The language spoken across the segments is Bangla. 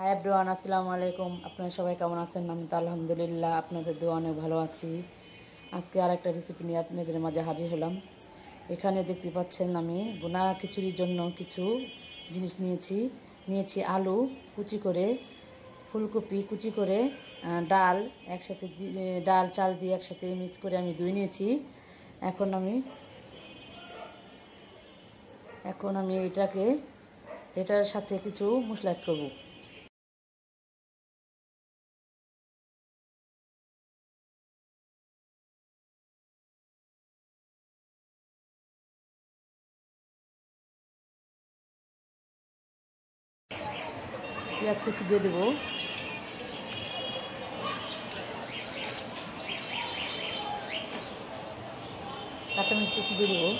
হাই এভরিওয়ান আসসালামু আলাইকুম। আপনারা সবাই কেমন আছেন? আমি তো আলহামদুলিল্লাহ আপনাদের দোয়া অনেক ভালো আছি। আজকে আর একটা রেসিপি নিয়ে আপনাদের মাঝে হাজির হলাম। এখানে দেখতে পাচ্ছেন আমি বোনা খিচুড়ির জন্য কিছু জিনিস নিয়েছি। নিয়েছি আলু, কুচি করে, ফুলকপি, কুচি করে ডাল একসাথে ডাল, চাল দিয়ে একসাথে মিক্স করে আমি ধুয়ে নিয়েছি। এখন আমি এখন আমি এটাকে, এটার সাথে কিছু মশলা করব। পেঁয়াজ কুচি দিয়ে দেবো। কাঁচামরিচ কুচি দিয়ে দেবো।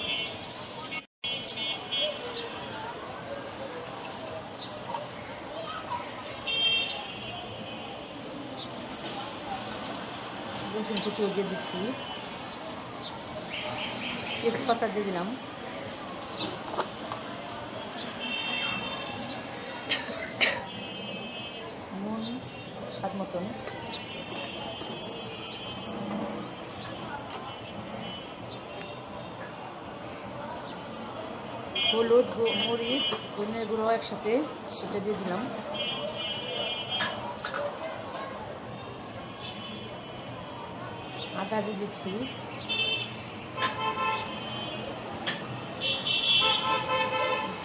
রসুন কুচি দিয়ে দিচ্ছি। তেজপাতা দিয়ে দিলাম। স্বাদ মতন। হলুদ মরিচ ধনের গুঁড়ো একসাথে সেটা দিয়ে দিলাম। আদা দিয়ে দিচ্ছি।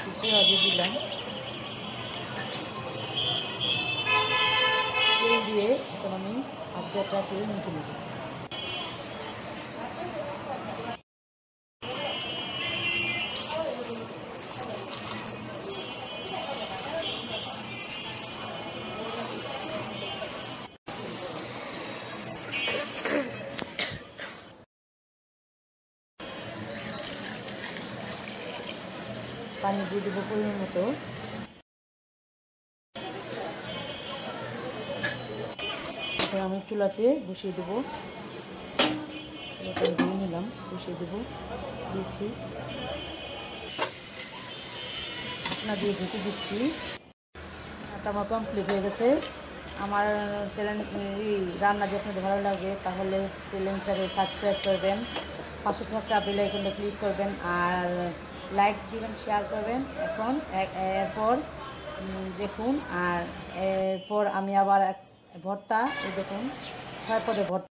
কিছু দিয়ে দিলাম। তেল দিয়ে এখন আমি আদাটাকে মুখে নেব পানি দিয়ে দেবো পরিমাণ মতো এখন আমি চুলাতে বসিয়ে দেবো। দিয়ে নিলাম, বসিয়ে দেবো দিয়েছি ঢাকনা দিয়ে ঢেকে দিচ্ছি। আমার কমপ্লিট হয়ে গেছে। আমার চ্যানেল রান্না যদি আপনাদের ভালো লাগে, তাহলে চ্যানেলটাকে সাবস্ক্রাইব করবেন, পাশে থাকা আপনি আইকনটা ক্লিক করবেন, আর লাইক দিবেন শেয়ার করবেন। এখন এরপর দেখুন, আর এরপর আমি আবার ভর্তা এই দেখুন ছয় পদে ভর্তা।